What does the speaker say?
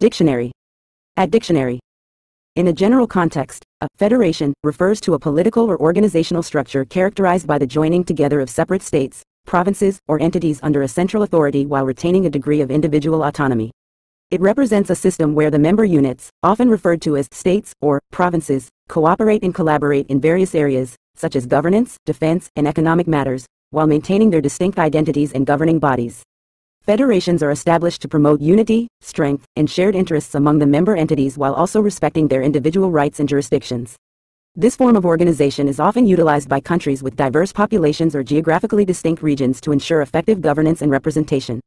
Dictionary. At dictionary. In a general context, a federation refers to a political or organizational structure characterized by the joining together of separate states, provinces, or entities under a central authority while retaining a degree of individual autonomy. It represents a system where the member units, often referred to as states or provinces, cooperate and collaborate in various areas, such as governance, defense, and economic matters, while maintaining their distinct identities and governing bodies. Federations are established to promote unity, strength, and shared interests among the member entities while also respecting their individual rights and jurisdictions. This form of organization is often utilized by countries with diverse populations or geographically distinct regions to ensure effective governance and representation.